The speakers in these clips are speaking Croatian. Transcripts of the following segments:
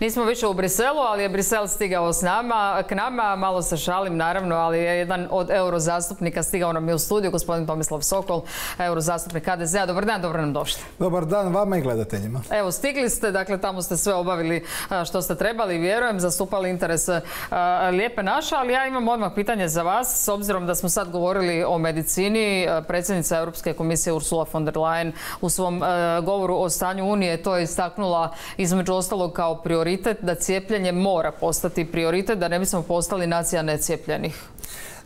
Nismo više u Briselu, ali je Brisel stigao s nama, k nama, malo se šalim naravno, ali je jedan od eurozastupnika stigao nam je u studiju, gospodin Tomislav Sokol, eurozastupnik HDZ-a. Dobar dan, dobro nam došli. Dobar dan vama i gledateljima. Evo, stigli ste, dakle tamo ste sve obavili što ste trebali, vjerujem, zastupali interes Lijepe naše, ali ja imam odmah pitanje za vas, s obzirom da smo sad govorili o medicini, predsjednica Europske komisije Ursula von der Leyen u svom govoru o stanju Unije to je istaknula između ostalog kao prioritet da cijepljenje mora postati prioritet, da ne bismo postali nacija necijepljenih.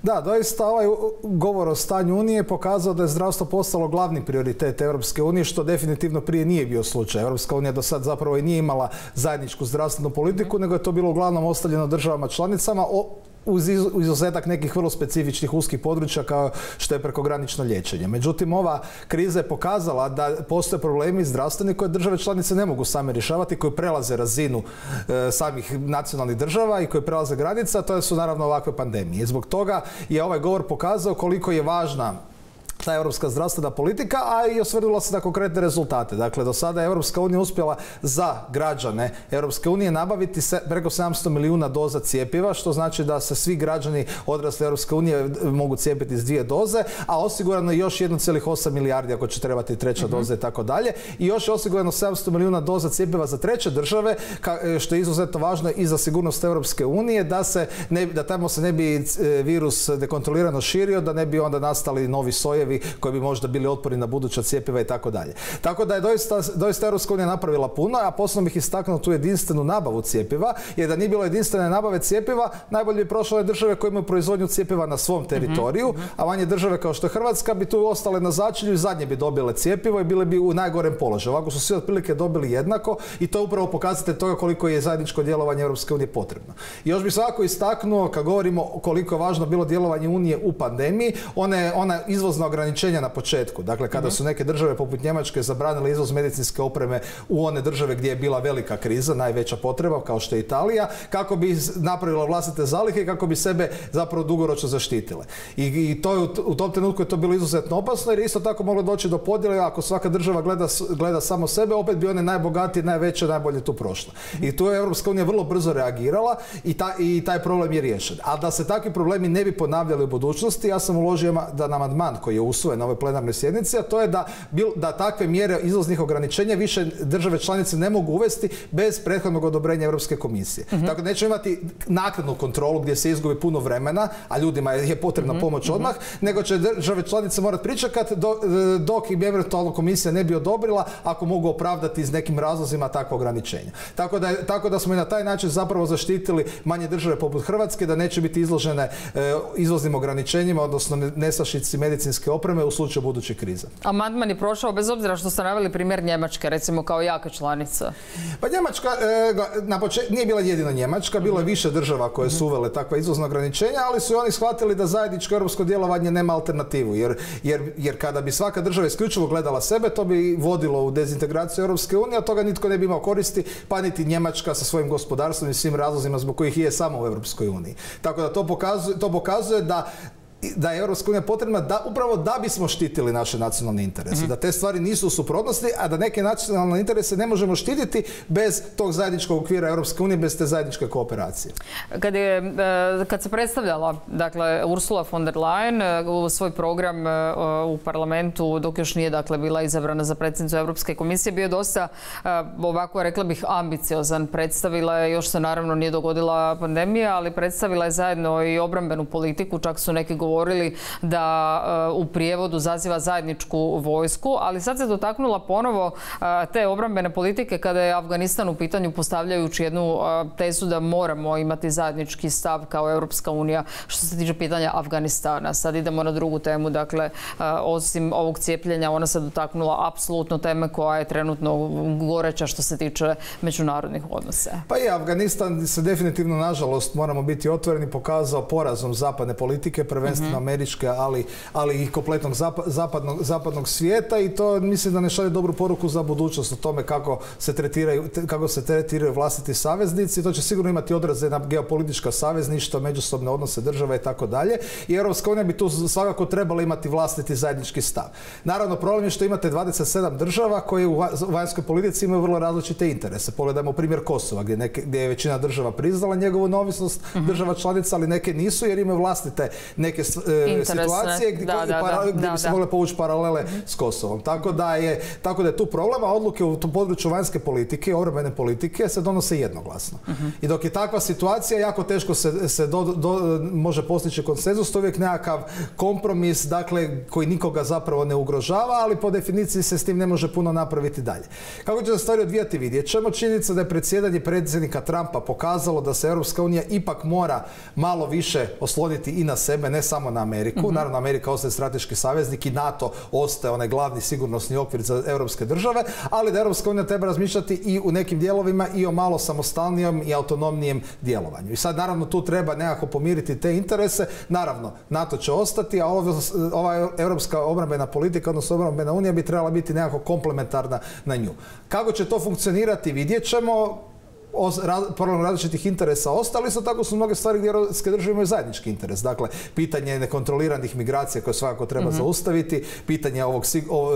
Da, doista ovaj govor o stanju Unije pokazao da je zdravstvo postalo glavni prioritet Europske unije, što definitivno prije nije bio slučaj. Europska unija do sad zapravo i nije imala zajedničku zdravstvenu politiku, nego je to bilo uglavnom ostavljeno državama članicama uz izuzetak nekih vrlo specifičnih uskih područja kao što je prekogranično liječenje. Međutim, ova kriza je pokazala da postoje problemi zdravstveni koje države članice ne mogu same rješavati, koji prelaze razinu e, samih nacionalnih država i koji prelaze granica, to su naravno ovakve pandemije. Zbog toga je ovaj govor pokazao koliko je važna ta europska zdravstvena politika, a i osvrnula se na konkretne rezultate. Dakle, do sada je Europska unija uspjela za građane Europske unije nabaviti se preko 700 milijuna doza cijepiva, što znači da se svi građani odrasle Europske unije mogu cijepiti s dvije doze, a osigurano još 1,8 milijardi ako će trebati treća mhm. doza i tako dalje. I još je osigurano 700 milijuna doza cijepiva za treće države, što je izuzetno važno i za sigurnost Europske unije, da se ne, da tamo se ne bi e, virus dekontrolirano širio, da ne bi onda nastali novi sojevi koji bi možda bili otporni na buduća cjepiva i tako dalje. Tako da je doista, doista Europska unija napravila puno, a posebno bih istaknuo tu jedinstvenu nabavu cijepiva, jer da nije bilo jedinstvene nabave cijepiva, najbolje bi prošle države koje imaju proizvodnju cijepiva na svom teritoriju, mhm, mhm. a manje države kao što je Hrvatska bi tu ostale na začelju i zadnje bi dobile cijepivo i bile bi u najgorem položaju. Ovako su svi otprilike dobili jednako i to je upravo pokazatelj toga koliko je zajedničko djelovanje Europske unije potrebno. I još bih svako istaknuo, kad govorimo koliko je važno bilo djelovanje Unije u pandemiji, one, ona izvozna ograničenja na početku. Dakle, kada mhm. su neke države poput Njemačke zabranile izvoz medicinske opreme u one države gdje je bila velika kriza, najveća potreba, kao što je Italija, kako bi napravila vlastite zalihe i kako bi sebe zapravo dugoročno zaštitile. I, to je, u tom trenutku je to bilo izuzetno opasno jer je isto tako moglo doći do podjele ako svaka država gleda, gleda samo sebe, opet bi one najbogatije, najveće, najbolje tu prošle. I tu je Europska unija vrlo brzo reagirala i, i taj problem je riješen. A da se takvi problemi ne bi ponavljali u budućnosti, ja sam uložio da na amandman koji je usvojen na ovoj plenarnoj sjednici, a to je da, da takve mjere izvoznih ograničenja više države članice ne mogu uvesti bez prethodnog odobrenja Europske komisije. Mm Tako da nećemo imati naknadnu kontrolu gdje se izgubi puno vremena, a ljudima je potrebna mhm, pomoć mhm. odmah, nego će države članice morati pričekati dok im eventualno komisija ne bi odobrila ako mogu opravdati iz nekim razlozima takva ograničenja. Tako da, tako da smo i na taj način zapravo zaštitili manje države poput Hrvatske da neće biti izložene e, izvoznim ograničenjima, odnosno nesašici medicinske opreme u slučaju buduće krize. Amandman je prošao bez obzira što ste naveli primjer Njemačke, recimo kao jaka članica. Pa Njemačka, e, na nije bila jedina Njemačka, bilo je više država koje su uvele takva izvozna ograničenja, ali su i oni shvatili da zajedničko europsko djelovanje nema alternativu, jer, jer, jer kada bi svaka država isključivo gledala sebe, to bi vodilo u dezintegraciju Europske unije, a toga nitko ne bi imao koristi, pa niti Njemačka sa svojim gospodarstvom i svim razlozima zbog kojih je samo u Europskoj uniji. Tako da to pokazuje, to pokazuje da da je Europska unija potrebna da, upravo da bismo štitili naše nacionalne interese. Mhm. Da te stvari nisu u suprotnosti, a da neke nacionalne interese ne možemo štititi bez tog zajedničkog okvira Europske unije, bez te zajedničke kooperacije. Kad, je, e, kad se predstavljala dakle, Ursula von der Leyen e, u svoj program e, u parlamentu, dok još nije dakle, bila izabrana za predsjednicu Europske komisije, bio dosta ovako, rekla bih, ambiciozan. Predstavila je, još se naravno nije dogodila pandemija, ali predstavila je zajedno i obrambenu politiku, čak su neki govorili da e, u prijevodu zaziva zajedničku vojsku, ali sad se dotaknula ponovo e, te obrambene politike kada je Afganistan u pitanju postavljajući jednu e, tezu da moramo imati zajednički stav kao Europska unija što se tiče pitanja Afganistana. Sad idemo na drugu temu, dakle osim ovog cijepljenja ona se dotaknula apsolutno teme koja je trenutno goreća što se tiče međunarodnih odnosa. Pa i Afganistan se definitivno nažalost moramo biti otvoreni pokazao porazom zapadne politike prvenstveno prvenstveno američke, ali, ali i kompletnog zapadnog, zapadnog svijeta i to mislim da ne šalje dobru poruku za budućnost o tome kako se tretiraju, kako se tretiraju vlastiti saveznici. To će sigurno imati odraze na geopolitička savezništva, međusobne odnose države i tako dalje. I Europska unija bi tu svakako trebala imati vlastiti zajednički stav. Naravno, problem je što imate 27 država koje u vanjskoj politici imaju vrlo različite interese. Pogledajmo primjer Kosova gdje, neke, gdje je većina država priznala njegovu neovisnost mhm. država članica, ali neke nisu jer imaju vlastite neke situacije gdje, bi se mogle povući paralele s Kosovom. Tako da je, tako da je tu problem, a odluke u tom području vanjske politike, obrambene politike se donose jednoglasno. I dok je takva situacija, jako teško se, se može postići konsenzus, to je uvijek nekakav kompromis, dakle, koji nikoga zapravo ne ugrožava, ali po definiciji se s tim ne može puno napraviti dalje. Kako će se stvari odvijati vidjet ćemo. Činjenica da je predsjedanje predsjednika Trumpa pokazalo da se Europska unija ipak mora malo više osloniti i na sebe, ne samo na Ameriku. Mhm. Naravno, Amerika ostaje strateški saveznik i NATO ostaje onaj glavni sigurnosni okvir za europske države, ali da Europska unija treba razmišljati i u nekim dijelovima i o malo samostalnijom i autonomnijem djelovanju. I sad naravno tu treba nekako pomiriti te interese. Naravno, NATO će ostati, a ova europska obrambena politika, odnosno obrambena unija bi trebala biti nekako komplementarna na nju. Kako će to funkcionirati vidjet ćemo problem različitih interesa ostali, isto tako su mnoge stvari gdje europske države imaju zajednički interes. Dakle, pitanje nekontroliranih migracija koje svakako treba mhm. zaustaviti, pitanje ovog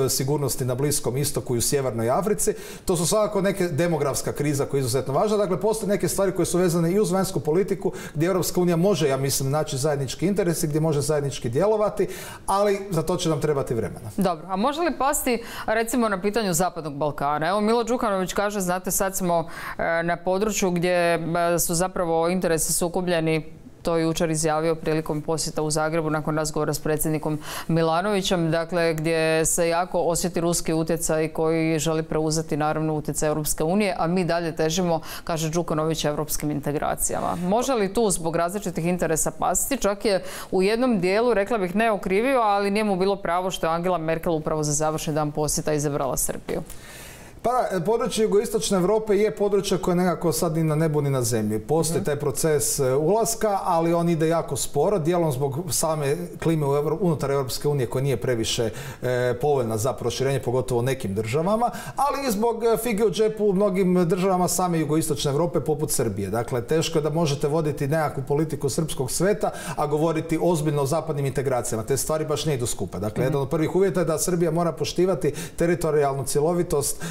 sigurnosti na Bliskom istoku i u Sjevernoj Africi, to su svakako neke demografska kriza koja je izuzetno važna. Dakle, postoje neke stvari koje su vezane i uz vanjsku politiku gdje Europska unija može, ja mislim, naći zajednički interes i gdje može zajednički djelovati, ali za to će nam trebati vremena. Dobro, a može li pasti recimo na pitanju Zapadnog Balkana? Evo Milo Đukanović kaže, znate, sad smo e, na području gdje su zapravo interesi sukobljeni to je jučer izjavio prilikom posjeta u Zagrebu nakon razgovora s predsjednikom Milanovićem, dakle gdje se jako osjeti ruski utjecaj koji želi preuzeti naravno utjecaj Europske unije, a mi dalje težimo, kaže Đukanović, europskim integracijama. Može li tu zbog različitih interesa pasti? Čak je u jednom dijelu, rekla bih, ne okrivio, ali nije mu bilo pravo što je Angela Merkel upravo za završni dan posjeta izabrala Srbiju. Pa područje jugoistočne Europe je područje koje nekako sad ni na nebu ni na zemlji. Postoji mhm. taj proces e, ulaska, ali on ide jako sporo, dijelom zbog same klime unutar Europske unije koja nije previše e, povoljna za proširenje, pogotovo nekim državama, ali i zbog e, fige u džepu u mnogim državama same jugoistočne Europe poput Srbije. Dakle, teško je da možete voditi nekakvu politiku srpskog sveta, a govoriti ozbiljno o zapadnim integracijama. Te stvari baš ne idu skupa. Dakle, mhm. jedan od prvih uvjeta je da Srbija mora poštivati teritorijalnu cjelovitost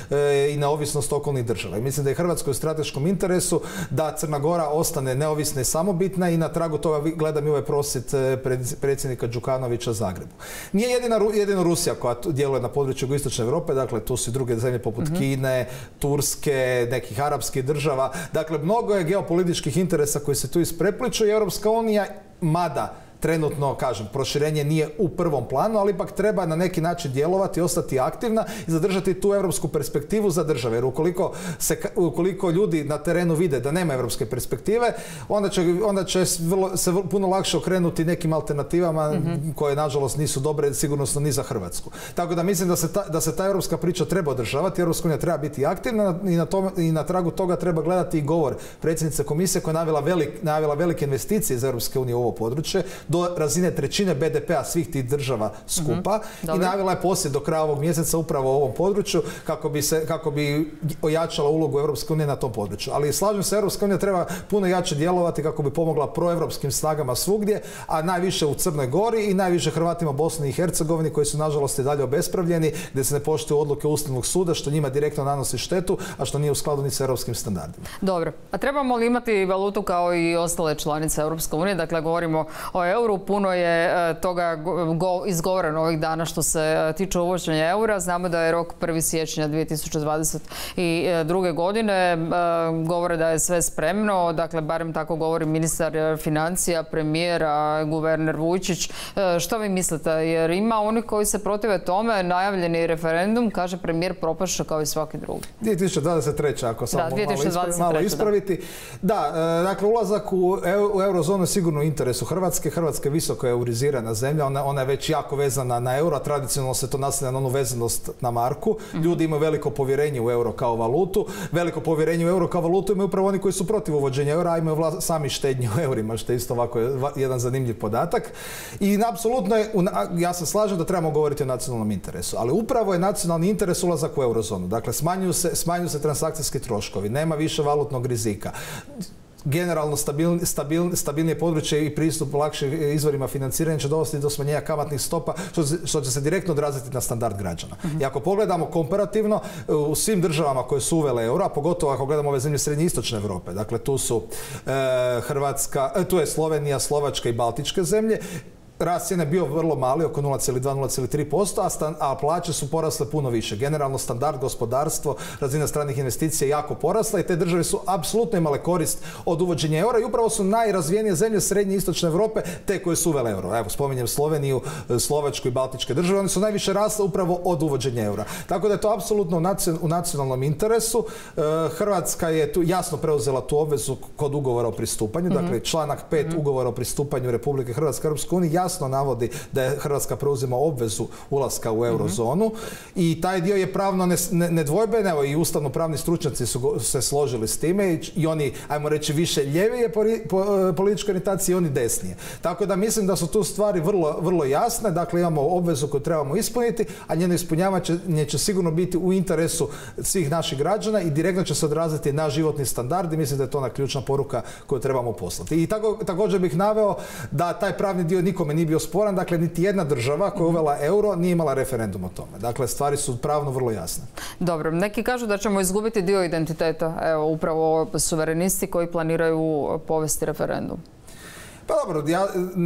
i neovisnost okolnih država. I mislim da je Hrvatskoj u strateškom interesu da Crna Gora ostane neovisna i samobitna i na tragu toga gledam i ovaj prosjet e, predsjednika Đukanovića Zagrebu. Nije jedina, jedino Rusija koja djeluje na području istočne Europe, dakle tu su i druge zemlje poput mhm. Kine, Turske, nekih arapskih država. Dakle, mnogo je geopolitičkih interesa koji se tu isprepliču i Europska unija, mada trenutno, kažem, proširenje nije u prvom planu, ali ipak treba na neki način djelovati, ostati aktivna i zadržati tu europsku perspektivu za države. Jer ukoliko, se, ukoliko ljudi na terenu vide da nema europske perspektive, onda će, onda će se puno lakše okrenuti nekim alternativama mhm. koje nažalost nisu dobre sigurnosno ni za Hrvatsku. Tako da mislim da se ta, da se ta europska priča treba održavati, Europska unija treba biti aktivna i na, tome, i na tragu toga treba gledati i govor predsjednice komisije koja je navela, velik, navela velike investicije iz Europske unije u ovo područje do razine trećine BDP-a svih tih država skupa mhm. i navela je poslije do kraja ovog mjeseca upravo u ovom području kako bi, se, kako bi ojačala ulogu Europske unije na tom području. Ali slažem se, Europska unija treba puno jače djelovati kako bi pomogla proevropskim snagama svugdje, a najviše u Crnoj Gori i najviše Hrvatima Bosni i Hercegovini koji su nažalost i dalje obespravljeni, gdje se ne poštuju odluke Ustavnog suda, što njima direktno nanosi štetu, a što nije u skladu ni s europskim standardima. Dobro. A trebamo li imati valutu kao i ostale članice Europske unije? Dakle, govorimo o euru, puno je e, toga izgovoreno ovih dana što se e, tiče uvođenja eura. Znamo da je rok 1. siječnja 2022. godine. E, govore da je sve spremno, dakle barem tako govori ministar financija, premijera, guverner Vujčić. Što vi mislite? Jer ima oni koji se protive tome, najavljeni referendum, kaže premijer propašao kao i svaki drugi. 2023. ako samo malo ispraviti. Da, dakle ulazak u eurozonu je sigurno u interesu Hrvatske. Hrvatska je visoko eurizirana zemlja, ona, ona je već jako vezana na euro, a tradicionalno se to naslanja na onu vezanost na marku. Ljudi imaju veliko povjerenje u euro kao valutu. Veliko povjerenje u euro kao valutu imaju upravo oni koji su protiv uvođenja eura, a imaju sami štednje u eurima, što je isto ovako jedan zanimljiv podatak. I apsolutno je, ja se slažem da trebamo govoriti o nacionalnom interesu, ali upravo je nacionalni interes ulazak u eurozonu. Dakle, smanjuju se, smanjuju se transakcijski troškovi, nema više valutnog rizika generalno stabilnije područje i pristup lakšim izvorima financiranja će dovesti do smanjenja kamatnih stopa što, će se direktno odraziti na standard građana. Mhm. I ako pogledamo komparativno u svim državama koje su uvele euro, a pogotovo ako gledamo ove zemlje srednje istočne Europe, dakle tu su e, Hrvatska, e, tu je Slovenija, Slovačka i Baltičke zemlje, rast cijene bio vrlo mali, oko 0,2-0,3%, a, a plaće su porasle puno više. Generalno standard, gospodarstvo, razina stranih investicija jako porasla i te države su apsolutno imale korist od uvođenja eura i upravo su najrazvijenije zemlje srednje i istočne Europe te koje su uvele euro. Evo, spominjem Sloveniju, Slovačku i Baltičke države, one su najviše rasle upravo od uvođenja eura. Tako da je to apsolutno u nacionalnom interesu. E, Hrvatska je tu jasno preuzela tu obvezu kod ugovora o pristupanju, mhm. dakle članak 5 mhm. ugovora o pristupanju Republike Hrvatske Europskoj uniji jasno navodi da je Hrvatska preuzima obvezu ulaska u eurozonu i taj dio je pravno nedvojben, evo i ustavno-pravni stručnjaci su se složili s time i oni, ajmo reći, više ljevije političke orijentacije i oni desnije. Tako da mislim da su tu stvari vrlo, vrlo jasne, dakle imamo obvezu koju trebamo ispuniti, a njeno ispunjavanje će sigurno biti u interesu svih naših građana i direktno će se odraziti na životni standard i mislim da je to ona ključna poruka koju trebamo poslati. I tako, također bih naveo da taj pravni dio nikome nije bio sporan, dakle niti jedna država koja je uvela euro nije imala referendum o tome. Dakle, stvari su pravno vrlo jasne. Dobro, neki kažu da ćemo izgubiti dio identiteta, evo upravo suverenisti koji planiraju povesti referendum. Pa dobro,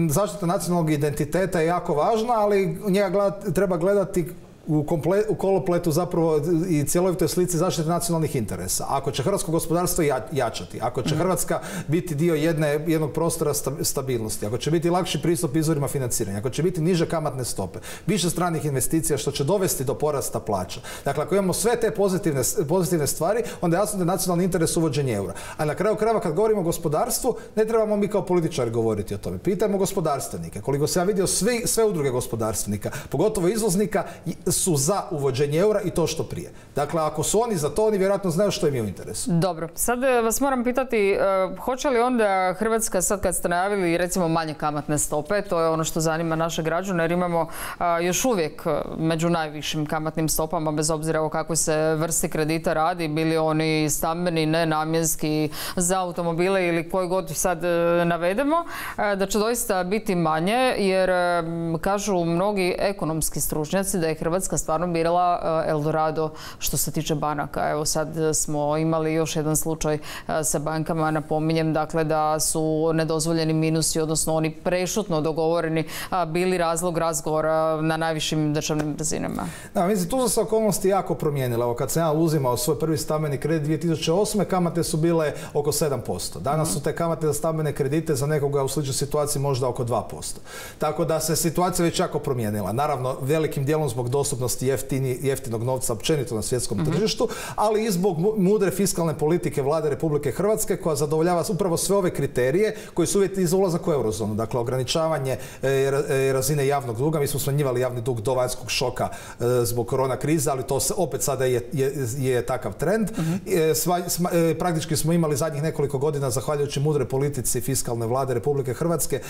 zaštita nacionalnog identiteta je jako važna, ali njega treba gledati u, u kolopletu zapravo i cjelovitoj slici zaštite nacionalnih interesa. Ako će hrvatsko gospodarstvo jačati, ako će mhm. Hrvatska biti dio jedne, jednog prostora stabilnosti, ako će biti lakši pristup izvorima financiranja, ako će biti niže kamatne stope, više stranih investicija što će dovesti do porasta plaća. Dakle, ako imamo sve te pozitivne, pozitivne stvari, onda jasno da je nacionalni interes uvođenje eura. A na kraju krajeva kad govorimo o gospodarstvu, ne trebamo mi kao političari govoriti o tome. Pitajmo gospodarstvenike. Koliko se ja vidio svi, sve udruge gospodarstvenika, pogotovo izvoznika, su za uvođenje eura i to što prije. Dakle, ako su oni za to, oni vjerojatno znaju što im je u interesu. Dobro. Sad e, vas moram pitati, e, hoće li onda Hrvatska, sad kad ste najavili recimo manje kamatne stope, to je ono što zanima naše građane, jer imamo još uvijek među najvišim kamatnim stopama, bez obzira o kakvoj se vrsti kredita radi, bili oni stambeni, nenamjenski, za automobile ili koji god sad navedemo, da će doista biti manje, jer kažu mnogi ekonomski stručnjaci da je Hrvatska Hrvatska stvarno birala eh, Eldorado što se tiče banaka. Evo sad smo imali još jedan slučaj eh, sa bankama. Napominjem dakle da su nedozvoljeni minusi, odnosno oni prešutno dogovoreni bili razlog razgovora na najvišim državnim razinama. Da, mislim, tu su se okolnosti jako promijenile. Evo kad sam ja uzimao svoj prvi stambeni kredit 2008. kamate su bile oko 7%. Danas su te kamate za stambene kredite za nekoga u sličnoj situaciji možda oko 2%. Tako da se situacija već jako promijenila. Naravno, velikim dijelom zbog dostupnosti dostupnosti jeftinog novca općenito na svjetskom tržištu, ali i zbog mudre fiskalne politike vlade Republike Hrvatske koja zadovoljava upravo sve ove kriterije koji su uvjeti za ulazak u eurozonu. Dakle, ograničavanje e, e, razine javnog duga. Mi smo smanjivali javni dug do vanjskog šoka e, zbog korona krize, ali to se opet sada je, takav trend. Praktički smo imali zadnjih nekoliko godina, zahvaljujući mudre politici fiskalne vlade Republike Hrvatske,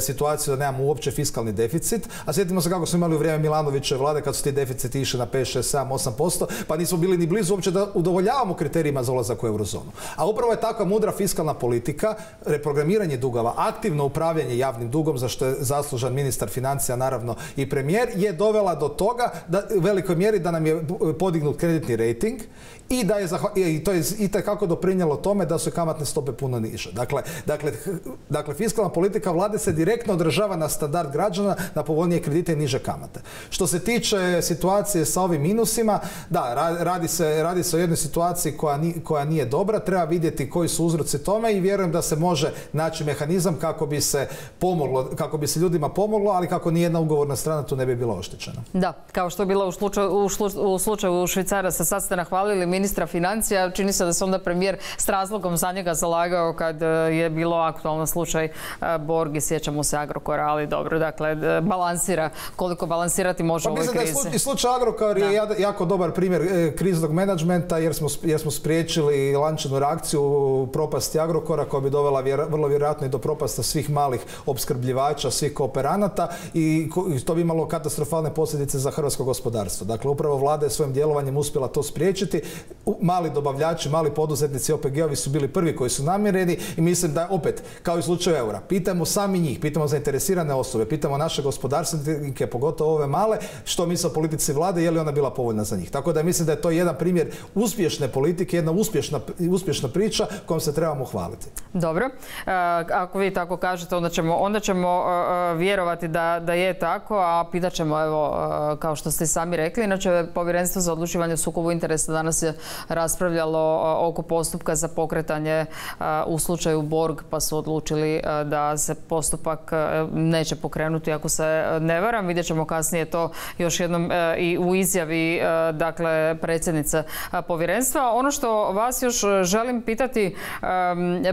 situaciju da nemamo uopće fiskalni deficit. A sjetimo se kako smo imali u vrijeme Milanovićeve vlade kad su ti deficiti išli na 5, 6, 7, 8%, pa nismo bili ni blizu uopće da udovoljavamo kriterijima za ulazak u eurozonu. A upravo je takva mudra fiskalna politika, reprogramiranje dugova, aktivno upravljanje javnim dugom, za što je zaslužan ministar financija, naravno i premijer, je dovela do toga da u velikoj mjeri da nam je podignut kreditni rating i da je i to je itekako doprinjelo tome da su kamatne stope puno niže. Dakle, dakle, dakle, fiskalna politika vlade se direktno odražava na standard građana, na povoljnije kredite i niže kamate. Što se tiče situacije sa ovim minusima, da, radi se, radi se o jednoj situaciji koja, koja nije dobra, treba vidjeti koji su uzroci tome i vjerujem da se može naći mehanizam kako bi se pomoglo, kako bi se ljudima pomoglo, ali kako nijedna ugovorna strana tu ne bi bila oštećena. Da, kao što je bilo u slučaju, u slučaju Švicara se sad ste nahvalili ministra financija. Čini se da se onda premijer s razlogom za njega zalagao kad je bilo aktualno slučaj Borg i sjećamo se Agrokora, ali dobro, dakle, balansira koliko balansirati može pa, u ovoj krizi. Mislim da je slučaj Agrokor je jako dobar primjer e, kriznog menadžmenta jer smo, jer smo spriječili lančanu reakciju propasti Agrokora koja bi dovela vrlo vjerojatno i do propasta svih malih opskrbljivača, svih kooperanata i to bi imalo katastrofalne posljedice za hrvatsko gospodarstvo. Dakle, upravo vlada je svojim djelovanjem uspjela to spriječiti. Mali dobavljači, mali poduzetnici, OPG-ovi su bili prvi koji su namjereni i mislim da opet, kao i u slučaju eura, pitamo sami njih, pitamo zainteresirane osobe, pitamo naše gospodarstvenike, pogotovo ove male, što misle o politici vlade, je li ona bila povoljna za njih. Tako da mislim da je to jedan primjer uspješne politike, jedna uspješna, uspješna priča kojom se trebamo hvaliti. Dobro. E, ako vi tako kažete, onda ćemo, onda ćemo e, e, vjerovati da, da je tako, a pitat ćemo, evo, kao što ste sami rekli, inače Povjerenstvo za odlučivanje o sukobu interesa danas je raspravljalo oko postupka za pokretanje u slučaju Borg, pa su odlučili da se postupak neće pokrenuti ako se ne varam. Vidjet ćemo kasnije to još jednom i u izjavi dakle predsjednice povjerenstva. Ono što vas još želim pitati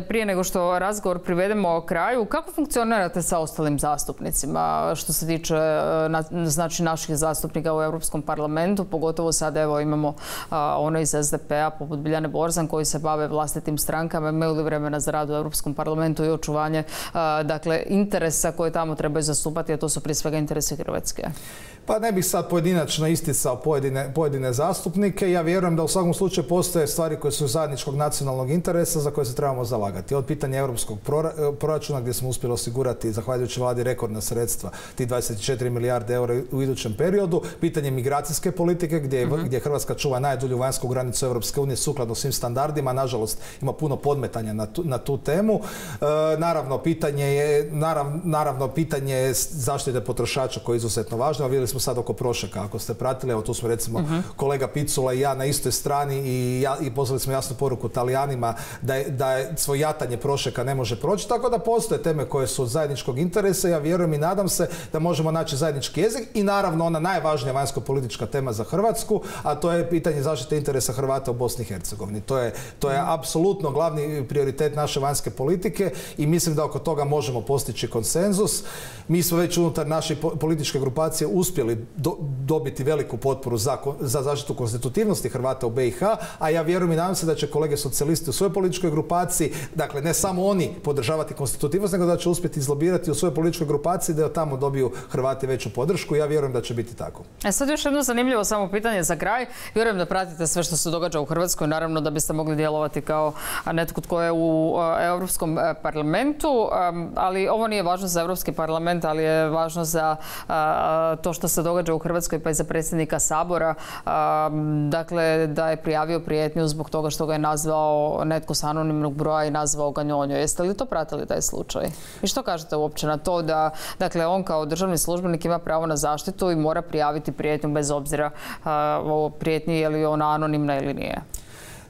prije nego što razgovor privedemo kraju, kako funkcionirate sa ostalim zastupnicima što se tiče znači naših zastupnika u Europskom parlamentu, pogotovo sad evo imamo ono iz SDP-a poput Biljane Borzan koji se bave vlastitim strankama, imaju li vremena za rad u Europskom parlamentu i očuvanje dakle interesa koje tamo trebaju zastupati, a to su prije svega interesi Hrvatske. Pa ne bih sad pojedinačno isticao pojedine, pojedine zastupnike. Ja vjerujem da u svakom slučaju postoje stvari koje su zajedničkog nacionalnog interesa za koje se trebamo zalagati. Od pitanja europskog proračuna gdje smo uspjeli osigurati, zahvaljujući vladi, rekordna sredstva, ti 24 milijarde eura u idućem periodu. Pitanje migracijske politike gdje, mhm. gdje Hrvatska čuva najdulju vanjsku granicu Europske unije sukladno svim standardima. Nažalost, ima puno podmetanja na tu, na tu temu. E, naravno, pitanje je, naravno, pitanje zaštite potrošača koje je izuzetno važno. Vidjeli smo sad oko prošaka. Ako ste pratili, evo tu smo recimo mhm. kolega Picula i ja na istoj strani i, ja, i poslali smo jasnu poruku Talijanima da, je, da je svojatanje prošeka ne može proći. Tako da postoje teme koje su od zajedničkog interesa. Ja vjerujem i nadam se da možemo naći zajednički jezik i naravno ona najvažnija vanjsko-politička tema za Hrvatsku, a to je pitanje zaštite interesa Hrvata u Bosni i Hercegovini. To je, to je apsolutno glavni prioritet naše vanjske politike i mislim da oko toga možemo postići konsenzus. Mi smo već unutar naše političke grupacije uspjeli dobiti veliku potporu za, za zaštitu konstitutivnosti Hrvata u BiH, a ja vjerujem i nadam se da će kolege socijalisti u svojoj političkoj grupaciji, dakle ne samo oni podržavati konstitutivnost, nego da će uspjeti izlobirati u svojoj političkoj grupaciji da tamo dobiju Hrvati veću podršku. Ja vjerujem da će biti tako. E sad još jedno zanimljivo samo pitanje za kraj. Vjerujem da pratite sve što se događa u Hrvatskoj, naravno da biste mogli djelovati kao netko tko je u Europskom e, parlamentu, ali ovo nije važno za Europski parlament, ali je važno za to što se događa u Hrvatskoj pa i za predsjednika Sabora, dakle da je prijavio prijetnju zbog toga što ga je nazvao netko s anonimnog broja i nazvao ga njonju. Jeste li to pratili taj slučaj? I što kažete uopće na to da dakle, on kao državni službenik ima pravo na zaštitu i mora prijaviti prijetnju bez obzira o prijetnji je li ona anonimna ili nije?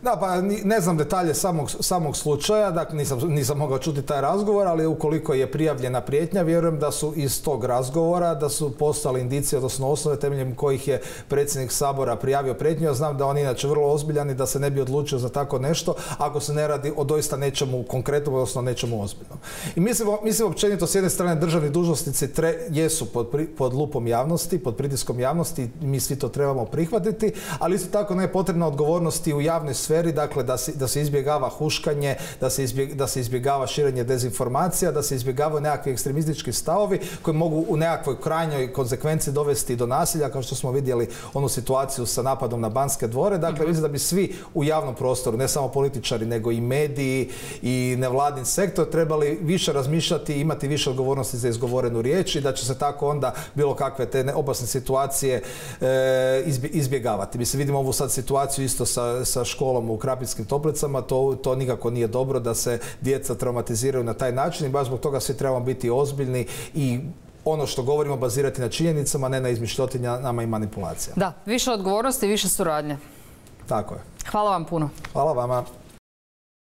Da, pa ne znam detalje samog, samog slučaja, dakle nisam, nisam mogao čuti taj razgovor, ali ukoliko je prijavljena prijetnja, vjerujem da su iz tog razgovora, da su postale indicije, odnosno osnove temeljem kojih je predsjednik Sabora prijavio prijetnju. Ja znam da on inače vrlo ozbiljan i da se ne bi odlučio za tako nešto ako se ne radi o doista nečemu konkretnom, odnosno nečemu ozbiljnom. I mislim, mislim općenito s jedne strane državni dužnosnici jesu pod, pod lupom javnosti, pod pritiskom javnosti, mi svi to trebamo prihvatiti, ali isto tako ne je potrebna odgovornosti u javnoj sferi, dakle da se, da se izbjegava huškanje, da se, da se izbjegava širenje dezinformacija, da se izbjegavaju nekakvi ekstremistički stavovi koji mogu u nekakvoj krajnjoj konsekvenci dovesti do nasilja, kao što smo vidjeli onu situaciju sa napadom na Banske dvore. Dakle, mm da bi svi u javnom prostoru, ne samo političari, nego i mediji i nevladin sektor trebali više razmišljati i imati više odgovornosti za izgovorenu riječ i da će se tako onda bilo kakve te opasne situacije e, izbjegavati. se vidimo ovu sad situaciju isto sa, sa školom u Krapinskim toplicama, to, to nikako nije dobro da se djeca traumatiziraju na taj način i baš zbog toga svi trebamo biti ozbiljni i ono što govorimo bazirati na činjenicama, ne na izmišljotinjama i manipulacijama. Da, više odgovornosti i više suradnje. Tako je. Hvala vam puno. Hvala vama.